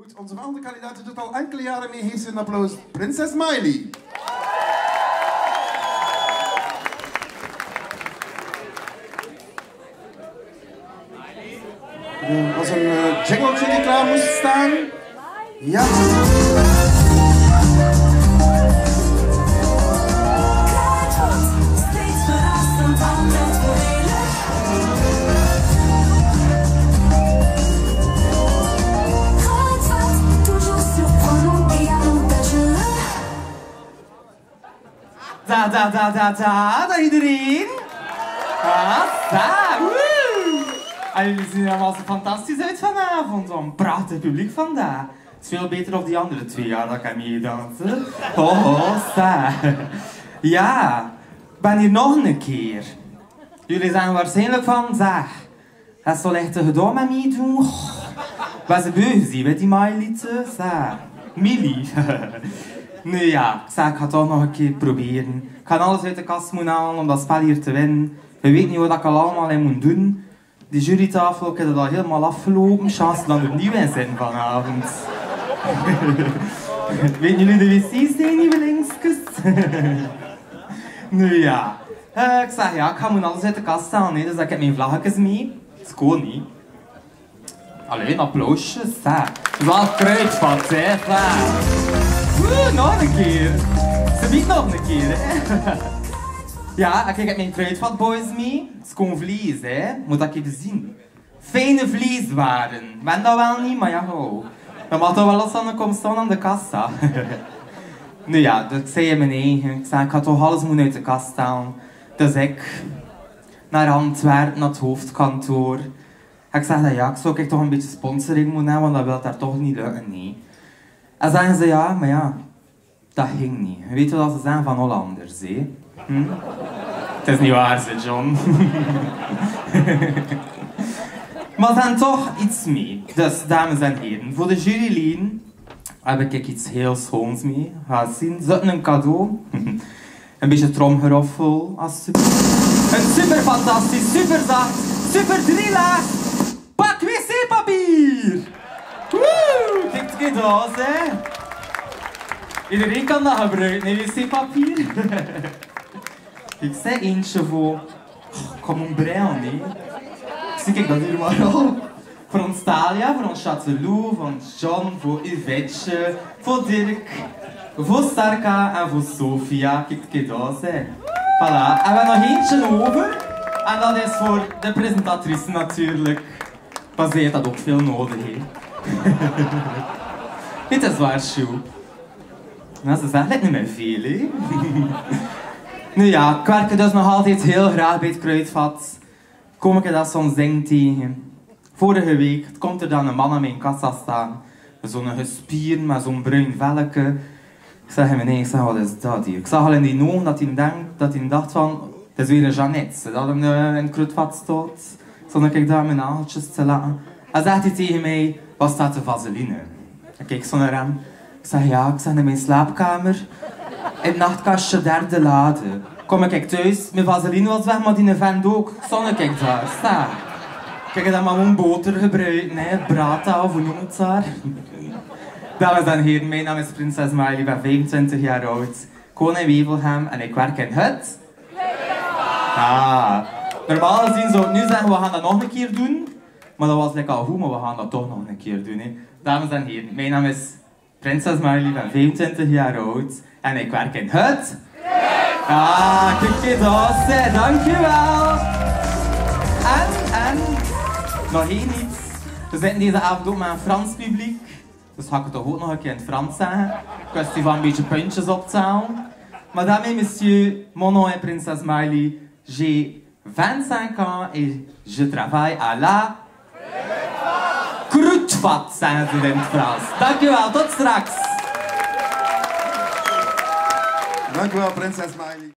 Goed, onze volgende kandidaat doet al enkele jaren mee. Heeft een applaus. Prinses Miley. Was een uh, jingletje die klaar moest staan. Ja. Da, da, da, da, da, da iedereen. Da, woe. Jullie zien er allemaal zo fantastisch uit vanavond. Een prachtig publiek vandaag. Het is veel beter dan die andere twee jaar dat ik heb meedansen. Oh, oh, sta. Ja, ik ben hier nog een keer. Jullie zijn waarschijnlijk van, zeg, het is zo licht gedaan met mij doen. Oh, was ze beu gezien met die maailiedje, zeg. Millie. Nu ja, ik zei, ik ga het toch nog een keer proberen. Ik ga alles uit de kast moeten halen om dat spel hier te winnen. We weten niet wat ik al allemaal in moet doen. Die jurytafel, ik heb het al helemaal afgelopen. Chance dan nieuw in zijn vanavond. Weten jullie de wc's zijn, lievelingskus? nu ja. Uh, ik zeg ja, ik ga alles uit de kast halen. Dus ik heb mijn vlaggetjes mee. Dat is cool niet. Alleen applausjes, hè. Dat wel kruidvat, hè. Woe, nog een keer. Ze biedt nog een keer, hè. Ja, ik heb mijn kruidvat boys mee. Het is gewoon vlees, hè. Moet dat even zien. Fijne vleeswaren. Ben dat wel niet, maar ja, ho. Dan mag toch wel los aan de aan de kassa. nu ja, dus ik zei in mijn eigen. Ik zei, ik ga toch alles moeten uit de kast staan. Dus ik naar Antwerpen, naar het hoofdkantoor. Ik zei dat ja, ik zou ik toch een beetje sponsoring moeten hebben, want dat wil daar toch niet lukken, nee. En zeggen ze ja, maar ja, dat ging niet. Weet je wat ze zijn van Hollanders, hè? Hm? Het is niet waar, ze John. maar dan toch iets mee. Dus, dames en heren, voor de juryleden heb ik iets heel schoons mee. Ga zien. Zet een cadeau. een beetje tromgeroffel, alsjeblieft. Een super fantastisch, super zacht, super drielaag pak wc-papier. Kijk uit, hè. Iedereen kan dat gebruiken, wc-papier. ik zei eentje voor... Kom een brein, nee. Zie ik dat hier maar op. Voor ons Talia, voor ons Chatelou, voor ons John, voor Yvette, voor Dirk, voor Starka en voor Sofia. Kijk uit, hè. Voilà. En we hebben nog eentje over. En dat is voor de presentatrice natuurlijk. Maar ze heeft dat ook veel nodig. Dit is waar, Sjoe. Nou, ze zegt het niet meer veel, hè. nu ja, ik werk dus nog altijd heel graag bij het kruidvat. Kom ik dat soms ding tegen. Vorige week komt er dan een man aan mijn kassa staan. Zo'n gespierd met zo'n bruin velke. Ik zeg hem, nee, ik zeg, wat is dat hier? Ik zag al in die ogen dat hij, denkt, dat hij dacht van, het is weer een Jeannette, dat hem in het kruidvat staat. Zonder ik daar mijn nageltjes te laten. En zegt hij tegen mij, wat staat de vaseline? Ik kijk zo naar hem. Ik zeg, ja, ik zeg in mijn slaapkamer. In het nachtkastje derde lade. Kom ik thuis, mijn vaseline was weg, maar die vent ook. Zonne ik daar, sta. Kijk, dan maar gewoon boter gebruiken, hè. Brata of hoe noemt het daar? Dames en heren, mijn naam is Prinses Miley, ik ben 25 jaar oud. Ik woon in Wevelgem en ik werk in het... Ah. Normaal gezien zou ik nu zeggen, we gaan dat nog een keer doen. Maar dat was lekker al goed, maar we gaan dat toch nog een keer doen. Hè. Dames en heren, mijn naam is Prinses Marley, ben 25 jaar oud. En ik werk in het... Ah, kijk dankjewel. En, en, nog één iets. We zitten deze avond ook met een Frans publiek. Dus ga ik toch ook nog een keer in het Frans zeggen. Kwestie van een beetje puntjes opzalen. Madame et monsieur, mon nom est Princesse Miley. J'ai 25 ans et je travaille à la Kruidvat, zijn ze in het. Dankjewel, tot straks. Dankjewel, Prinses Miley.